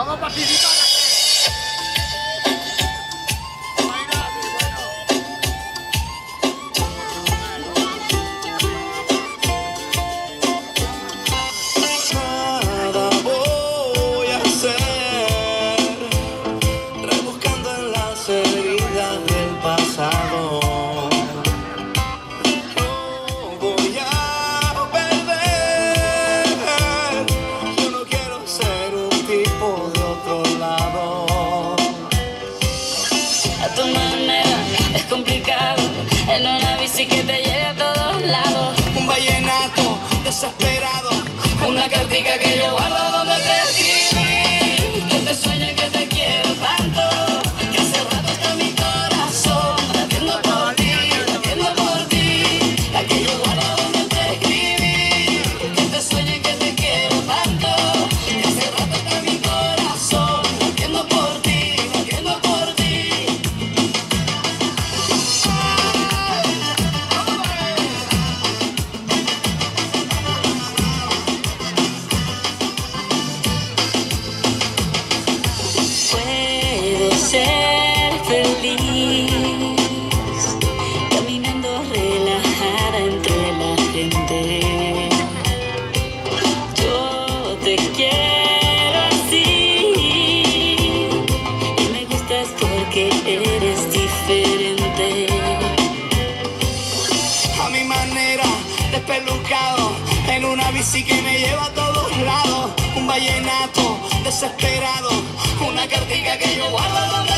Vamos pra Pirica es complicado. En una bici que te lleve a todos lados. Un vallenato desesperado, Una cartica que yo guardo porque eres diferente. a mi manera, despelucado, en una bici que me lleva a todos lados. Un vallenato desesperado, Una cartica que yo guardo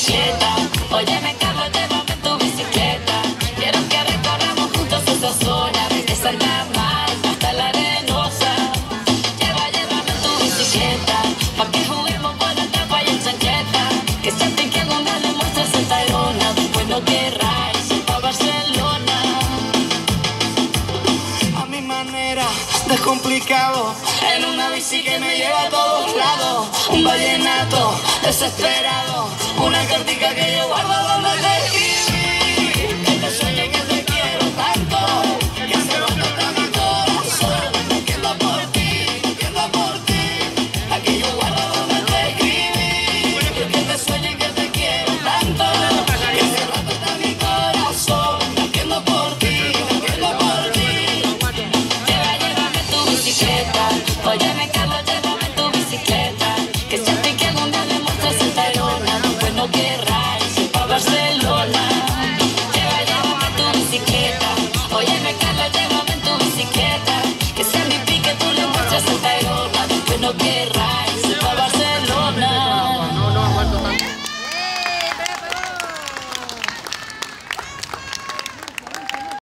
bicicleta. Óyeme, Carlos, llévame en tu bicicleta. Quiero que recorramos juntos esa zona. Desde Salgamar hasta la arenosa. Lleva, llévame en tu bicicleta. Pa' que juguemos por la tapa y en chancleta. Que sienten que día le muestres el Tayrona. Después no querráis pa' Barcelona. A mi manera, descomplicado. En una bici que me lleva a todos lados. Un vallenato desesperado. una cantica que jo guardo la meva tierra.